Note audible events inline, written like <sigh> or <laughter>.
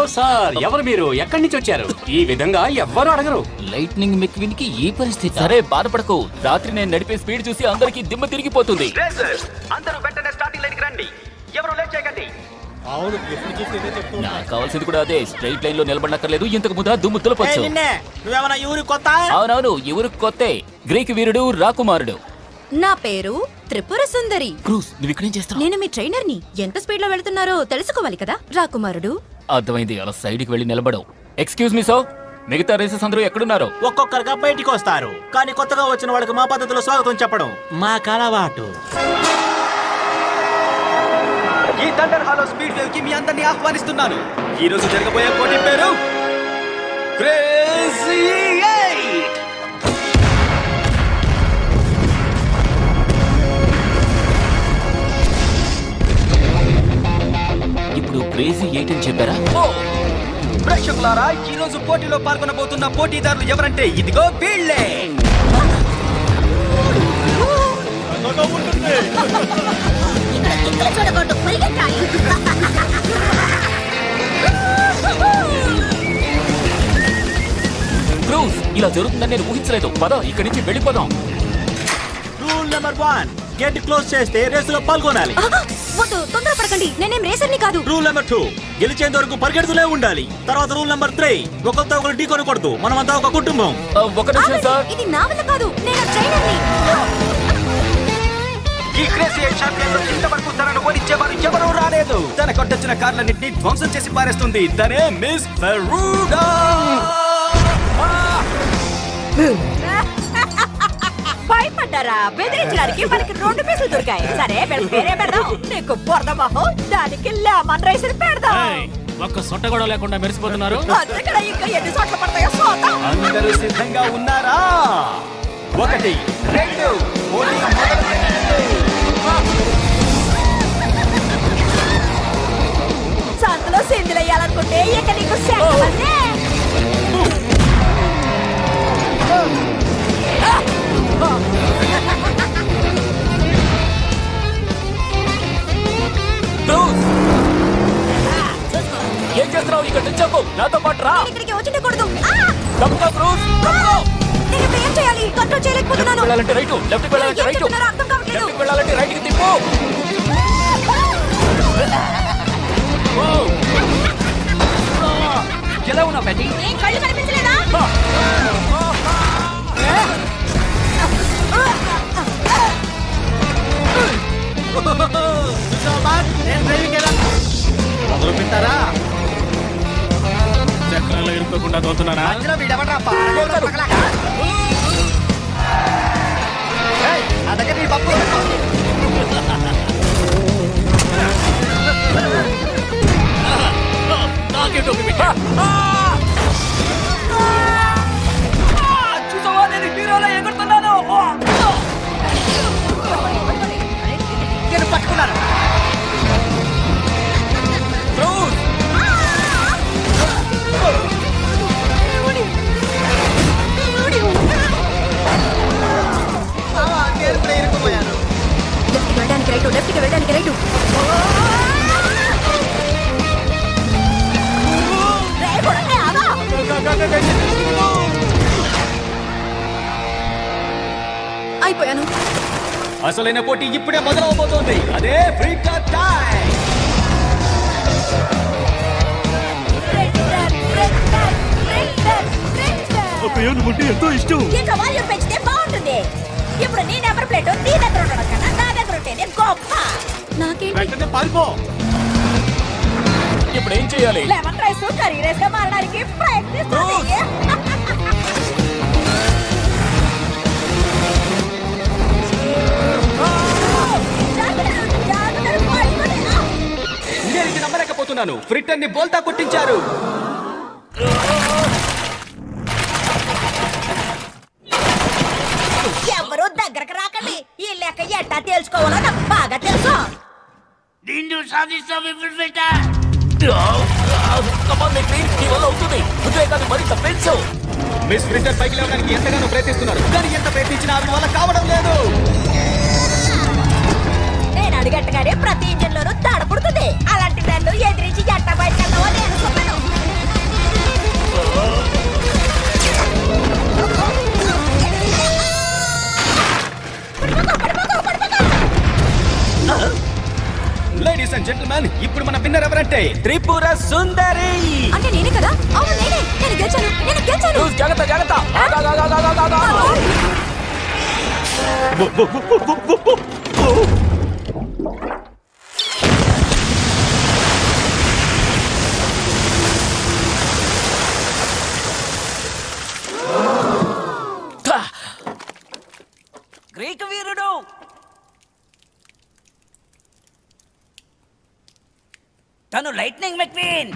Hello sir ఎవరు మీరు? ఎక్కడి నుంచి వచ్చారు? ఈ విధంగా ఎవ్వరు అడగరు. లైట్నింగ్ మెక్విన్కి ఈ పరిస్థితి. సరే బాధపడకు. రాత్రి నేను నడిపే స్పీడ్ చూసి అందరికి దిమ్మ తిరిగిపోతుంది. అందరూ వెంటనే స్టార్టింగ్ లైన్ రండి. ఎవరు లేట్ చేయకండి. నాకు కావాల్సింది కూడా అదే. స్ట్రైట్ లైన్లో నిలబడక్కర్లేదు ఇంతకు ముందు దుమ్ము తులపచ్చు. నువ్వేమన్నా ఈ ఊరి కొత్త? అవునవును ఎవరు కొత్తే. గ్రీక్ వీరుడు రాకుమారుడు. నా పేరు త్రిపుర సుందరి. క్రూస్ నువ్వు ఇక్కడేం చేస్తావు నేను మీ ట్రైనర్ని. ఎంత స్పీడ్లో వెళ్తున్నారో తెలుసుకోవాలి కదా రాకుమారుడు. అర్థమైంది అలా సైడ్కి వెళ్ళి నిలబడవు. ఎక్స్క్యూజ్ మీ సో మిగతా రేసెస్ అందరూ ఎక్కడున్నారు? ఒక్కొక్కరుగా బయటికి వస్తారు. కానీ కొత్తగా వచ్చిన వాళ్ళకి మా పద్ధతిలో స్వాగతం చెప్పడం మా అలవాటు ఈ థండర్ హాలో స్పీడ్ వేవ్కి మీ అందరినీ ఆహ్వానిస్తున్నాను. ఈ రోజు జరగబోయే పోటీ పేరు క్రేజీ క్రేజీ ఎయిట్ అని చెప్పారా? ప్రేక్షకులారా ఈ రోజు పోటీలో పాల్గొనబోతున్న పోటీదారులు ఎవరంటే ఇదిగో వీళ్ళే. క్రూస్ ఇలా జరుగుతుందని నేను ఊహించలేదు. పద ఇక్కడి నుంచి వెళ్ళిపోదాం. Rule number one gate close చేస్తే రేసులో పాల్గొనాలి. వద్దు తొందరపడకండి నేనేం రేసర్ని కాదు. రూల్ నెంబర్ టూ గెలిచేంత వరకు పరిగెడుతూనే ఉండాలి. తర్వాత రూల్ నెంబర్ త్రీ ఒకరితో ఒకరు ఢీ కొనకూడదు. మనమంతా ఒక కుటుంబం. ఒక నిమిషం సార్. ఇది నా వల్ల కాదు. నేను ట్రైనర్ని ఈ క్రేజీ ఛాంపియన్లో ఇంతవరకు తనను ఓడించేవారు ఎవరూ రాలేదు. తన కొట్టొచ్చిన కార్లన్నింటినీ ధ్వంసం చేసి పారేస్తుంది. తనే మిస్ ఫెరూడా. భయపడ్డారా బెదిరించడానికి మనకి రెండు పీసులు దొరికాయి. సరే వేరే పెడదాం? నీకు బురద మొహం దానికి లెమన్ రైస్ పెడదాం. ఒక్క సొట్ట కూడా లేకుండా మెరిసిపోతున్నారు. అంతకడ ఇంకా ఎన్ని చోట్ల పడతాయో చూద్దాం. అందరూ సిద్ధంగా ఉన్నారా? ఒకటి రెండు. సంతలో సిందులు వేయాలనుకుంటే ఇక నీకు సెక్కలనే. నిల్చోకు నాతో పాటు రా. ఇక్కడికి వచ్చిండకూడదు! తప్పుకో క్రూస్ తప్పుకో నేను ఇప్పుడు ఏం చేయాలి? కంట్రోల్ చేయలేకపోతున్నాను. వెళ్ళాలంటే రైట్ లెఫ్ట్ వెళ్ళాలంటే ఏం రైట్. లెఫ్ట్ వెళ్ళాలంటే రైట్కి తిప్పు. ఎలా ఉన్నావు బెట్టి కళ్ళు కనిపించలేదా? చూసావా నేను హీరోలో ఎగురుతున్నాను నేను పట్టుకున్నాను. వెళ్ళడానికి రైట్. లెఫ్ట్కి వెళ్ళడానికి రైట్. అయిపోయాను. అసలైన పోటీ ఇప్పుడే మొదలవబోతోంది. అదే ఫ్రీకర్ time. Printer, printer, printer, printer. ఎంతో ఇష్టం. ఇంకా వాల్యూమ్ పెంచితే బాగుంటుంది. ఇప్పుడు నీ నెంబర్ ప్లేట్ నీ దగ్గర ఉండడం ఉంటేనే గొప్ప. నాకేంటి? వెంటనే పారిపో. ఇప్పుడు ఏం చేయాలి? లెమన్ రైస్ కర్రీ రైస్గా మారడానికి ప్రయత్నిస్తుంది <laughs> నమ్మలేకపోతున్నాను. ఫ్రిటర్ని బోల్తా కొట్టించారు ఎవరు దగ్గరకు రాకండి. ఈ లెక్క ఎట్టా తేల్చుకోవాలో నాకు బాగా తెలుసు. కమాన్ మెక్వీన్ నీ వల్ల అవుతుంది ఉద్రేకాన్ని మరింత పెంచు మిస్ ఫ్రిటర్ పైకి లేవడానికి ఎంతగానో ప్రయత్నిస్తున్నారు. కానీ ఎంత ప్రయత్నించినా ఆవిడ వల్ల కావడం లేదు. ఇప్పుడు మన విన్నర్ ఎవరంటే త్రిపుర సుందరి. అంటే నేనే కదా? అవును నేనే. నేను గెలిచాను. నేను గెలిచాను. జాగ్రత్త జాగ్రత్త. ఆగు, ఆగు, ఆగు, ఆగు, ఆగు, ఆగు, ఆగు. గ్రీకు వీరుడు తను లైట్నింగ్ మెక్వీన్